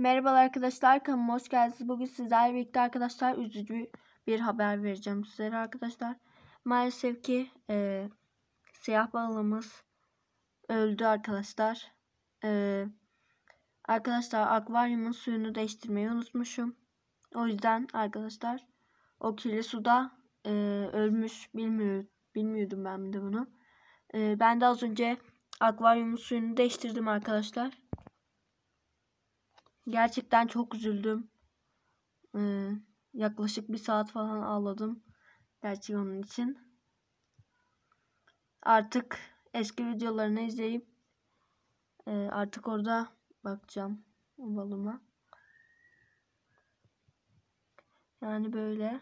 Merhabalar arkadaşlar kanalıma hoş geldiniz. Bugün sizlerle birlikte arkadaşlar üzücü bir haber vereceğim sizlere arkadaşlar. Maalesef ki e, siyah balığımız öldü arkadaşlar. E, arkadaşlar akvaryumun suyunu değiştirmeyi unutmuşum. O yüzden arkadaşlar o kirli suda e, ölmüş bilmiyor, bilmiyordum ben de bunu. E, ben de az önce akvaryumun suyunu değiştirdim arkadaşlar. Gerçekten çok üzüldüm. Ee, yaklaşık bir saat falan ağladım. Gerçi onun için. Artık eski videolarını izleyip e, artık orada bakacağım balıma. Yani böyle.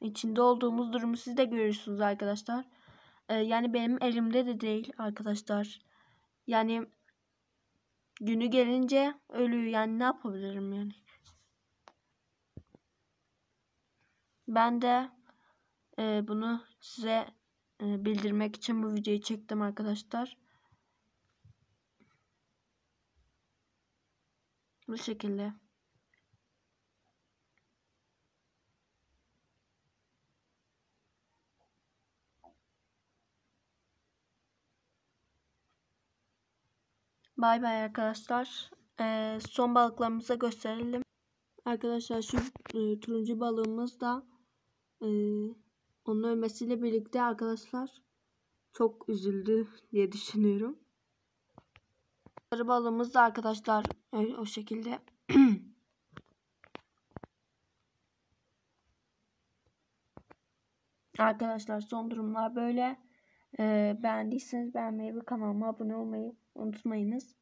İçinde olduğumuz durumu siz de görürsünüz arkadaşlar. Ee, yani benim elimde de değil arkadaşlar. Yani günü gelince ölüyor. Yani ne yapabilirim yani. Ben de e, bunu size e, bildirmek için bu videoyu çektim arkadaşlar. Bu şekilde. Bay bay arkadaşlar. Ee, son balıklarımıza gösterelim. Arkadaşlar şu e, turuncu balığımız da e, onun ölmesiyle birlikte arkadaşlar çok üzüldü diye düşünüyorum. Sarı balığımız da arkadaşlar e, o şekilde. arkadaşlar son durumlar böyle. E, beğendiyseniz beğenmeyi ve kanalıma abone olmayı unutmayınız.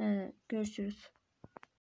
Ee, görüşürüz.